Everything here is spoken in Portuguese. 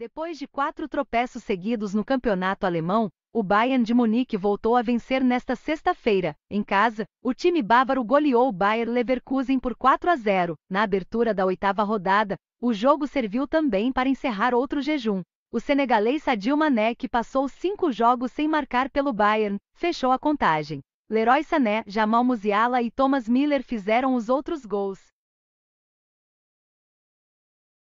Depois de quatro tropeços seguidos no campeonato alemão, o Bayern de Munique voltou a vencer nesta sexta-feira. Em casa, o time bávaro goleou o Bayer Leverkusen por 4 a 0. Na abertura da oitava rodada, o jogo serviu também para encerrar outro jejum. O senegalês Sadio Mané, que passou cinco jogos sem marcar pelo Bayern, fechou a contagem. Leroy Sané, Jamal Musiala e Thomas Miller fizeram os outros gols.